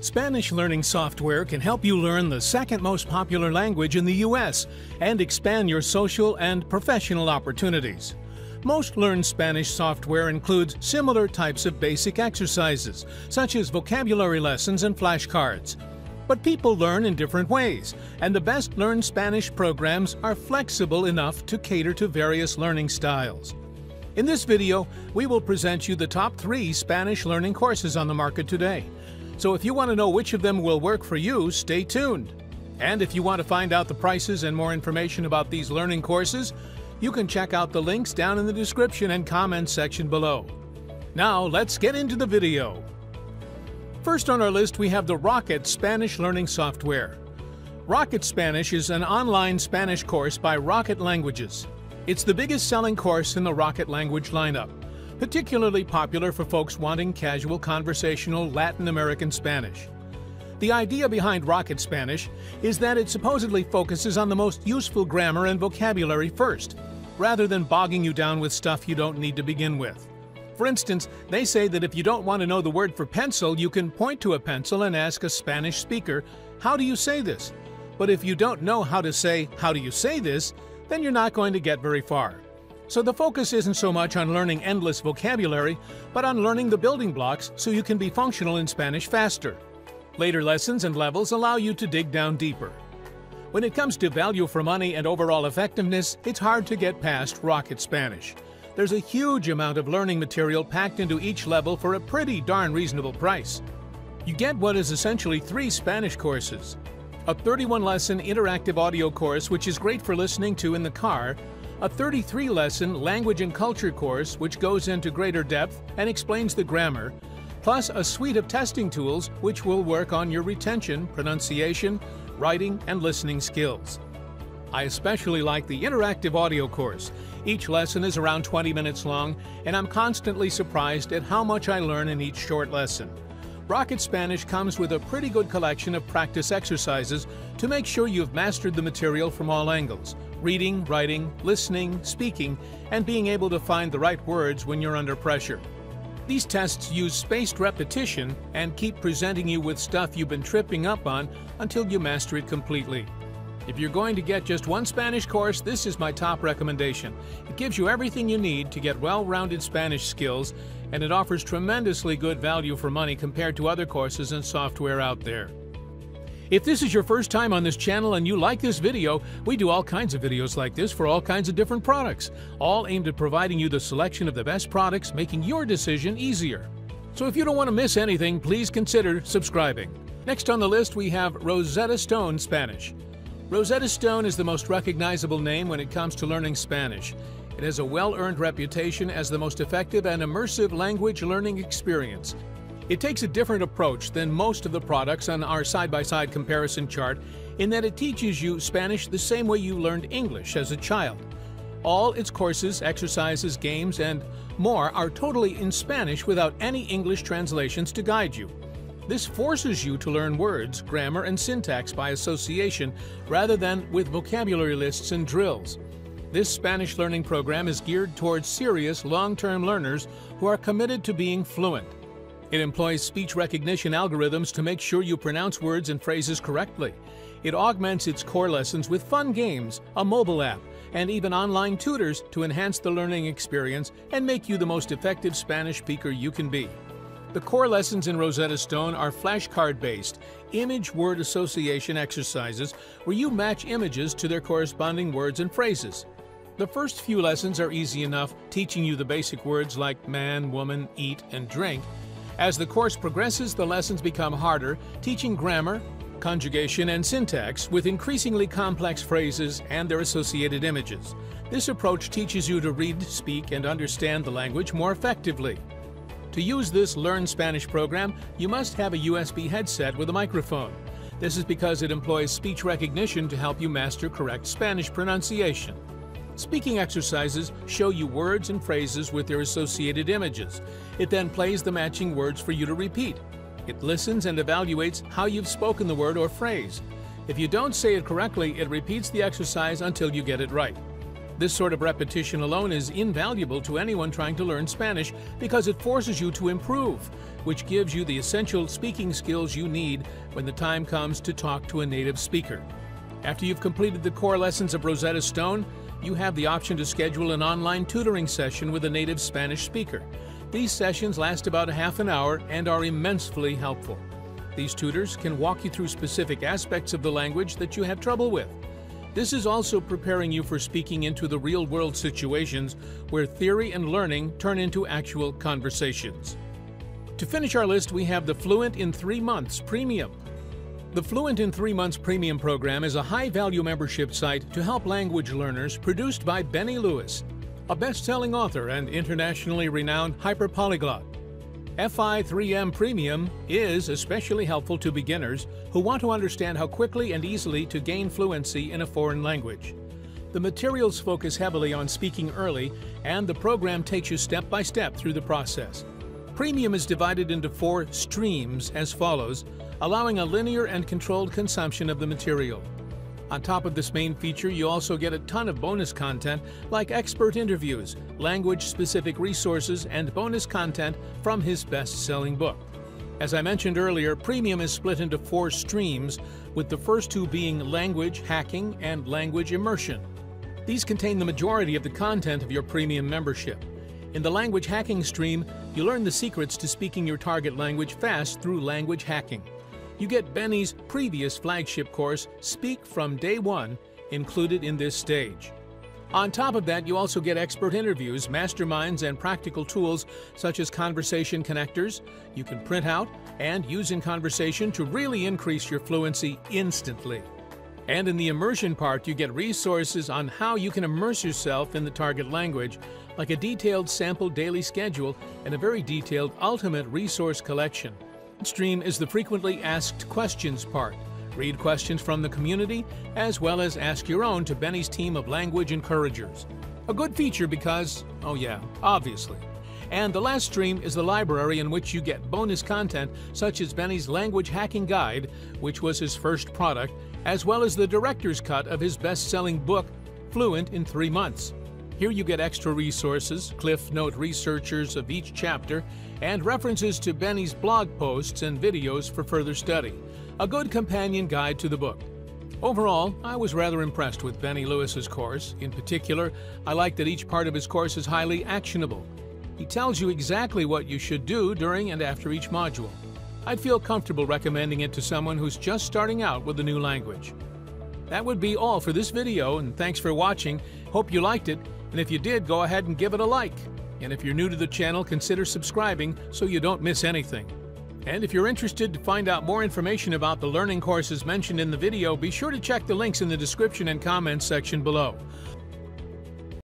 Spanish learning software can help you learn the second most popular language in the U.S. and expand your social and professional opportunities. Most learned Spanish software includes similar types of basic exercises, such as vocabulary lessons and flashcards. But people learn in different ways, and the best learned Spanish programs are flexible enough to cater to various learning styles. In this video, we will present you the top three Spanish learning courses on the market today. So if you want to know which of them will work for you, stay tuned. And if you want to find out the prices and more information about these learning courses, you can check out the links down in the description and comments section below. Now let's get into the video. First on our list we have the Rocket Spanish Learning Software. Rocket Spanish is an online Spanish course by Rocket Languages. It's the biggest selling course in the Rocket language lineup particularly popular for folks wanting casual conversational Latin American Spanish. The idea behind Rocket Spanish is that it supposedly focuses on the most useful grammar and vocabulary first, rather than bogging you down with stuff you don't need to begin with. For instance, they say that if you don't want to know the word for pencil, you can point to a pencil and ask a Spanish speaker, How do you say this? But if you don't know how to say, How do you say this? then you're not going to get very far. So the focus isn't so much on learning endless vocabulary, but on learning the building blocks so you can be functional in Spanish faster. Later lessons and levels allow you to dig down deeper. When it comes to value for money and overall effectiveness, it's hard to get past Rocket Spanish. There's a huge amount of learning material packed into each level for a pretty darn reasonable price. You get what is essentially three Spanish courses. A 31 lesson interactive audio course, which is great for listening to in the car, a 33 lesson language and culture course which goes into greater depth and explains the grammar, plus a suite of testing tools which will work on your retention, pronunciation, writing, and listening skills. I especially like the interactive audio course. Each lesson is around 20 minutes long, and I'm constantly surprised at how much I learn in each short lesson. Rocket Spanish comes with a pretty good collection of practice exercises to make sure you've mastered the material from all angles reading, writing, listening, speaking, and being able to find the right words when you're under pressure. These tests use spaced repetition and keep presenting you with stuff you've been tripping up on until you master it completely. If you're going to get just one Spanish course, this is my top recommendation. It gives you everything you need to get well-rounded Spanish skills, and it offers tremendously good value for money compared to other courses and software out there. If this is your first time on this channel and you like this video, we do all kinds of videos like this for all kinds of different products, all aimed at providing you the selection of the best products, making your decision easier. So if you don't want to miss anything, please consider subscribing. Next on the list, we have Rosetta Stone Spanish. Rosetta Stone is the most recognizable name when it comes to learning Spanish. It has a well-earned reputation as the most effective and immersive language learning experience, it takes a different approach than most of the products on our side-by-side comparison chart in that it teaches you Spanish the same way you learned English as a child. All its courses, exercises, games, and more are totally in Spanish without any English translations to guide you. This forces you to learn words, grammar, and syntax by association rather than with vocabulary lists and drills. This Spanish learning program is geared towards serious, long-term learners who are committed to being fluent. It employs speech recognition algorithms to make sure you pronounce words and phrases correctly. It augments its core lessons with fun games, a mobile app, and even online tutors to enhance the learning experience and make you the most effective Spanish speaker you can be. The core lessons in Rosetta Stone are flashcard based, image word association exercises where you match images to their corresponding words and phrases. The first few lessons are easy enough, teaching you the basic words like man, woman, eat, and drink, as the course progresses, the lessons become harder, teaching grammar, conjugation, and syntax with increasingly complex phrases and their associated images. This approach teaches you to read, speak, and understand the language more effectively. To use this Learn Spanish program, you must have a USB headset with a microphone. This is because it employs speech recognition to help you master correct Spanish pronunciation. Speaking exercises show you words and phrases with their associated images. It then plays the matching words for you to repeat. It listens and evaluates how you've spoken the word or phrase. If you don't say it correctly, it repeats the exercise until you get it right. This sort of repetition alone is invaluable to anyone trying to learn Spanish because it forces you to improve, which gives you the essential speaking skills you need when the time comes to talk to a native speaker. After you've completed the core lessons of Rosetta Stone, you have the option to schedule an online tutoring session with a native Spanish speaker. These sessions last about a half an hour and are immensely helpful. These tutors can walk you through specific aspects of the language that you have trouble with. This is also preparing you for speaking into the real world situations where theory and learning turn into actual conversations. To finish our list, we have the Fluent in 3 Months Premium. The Fluent in 3 Months Premium program is a high value membership site to help language learners produced by Benny Lewis, a best selling author and internationally renowned hyperpolyglot. FI3M Premium is especially helpful to beginners who want to understand how quickly and easily to gain fluency in a foreign language. The materials focus heavily on speaking early, and the program takes you step by step through the process. Premium is divided into four streams as follows, allowing a linear and controlled consumption of the material. On top of this main feature, you also get a ton of bonus content like expert interviews, language specific resources, and bonus content from his best selling book. As I mentioned earlier, Premium is split into four streams, with the first two being language hacking and language immersion. These contain the majority of the content of your Premium membership. In the language hacking stream, you learn the secrets to speaking your target language fast through language hacking you get Benny's previous flagship course, Speak from Day One, included in this stage. On top of that, you also get expert interviews, masterminds, and practical tools such as conversation connectors you can print out and use in conversation to really increase your fluency instantly. And in the immersion part, you get resources on how you can immerse yourself in the target language, like a detailed sample daily schedule and a very detailed ultimate resource collection. Stream is the frequently asked questions part. Read questions from the community, as well as ask your own to Benny's team of language encouragers. A good feature because, oh yeah, obviously. And the last stream is the library in which you get bonus content such as Benny's Language Hacking Guide, which was his first product, as well as the director's cut of his best selling book, Fluent in Three Months. Here you get extra resources, Cliff Note researchers of each chapter, and references to Benny's blog posts and videos for further study. A good companion guide to the book. Overall, I was rather impressed with Benny Lewis's course. In particular, I like that each part of his course is highly actionable. He tells you exactly what you should do during and after each module. I'd feel comfortable recommending it to someone who's just starting out with a new language. That would be all for this video, and thanks for watching. Hope you liked it. And if you did, go ahead and give it a like. And if you're new to the channel, consider subscribing so you don't miss anything. And if you're interested to find out more information about the learning courses mentioned in the video, be sure to check the links in the description and comments section below.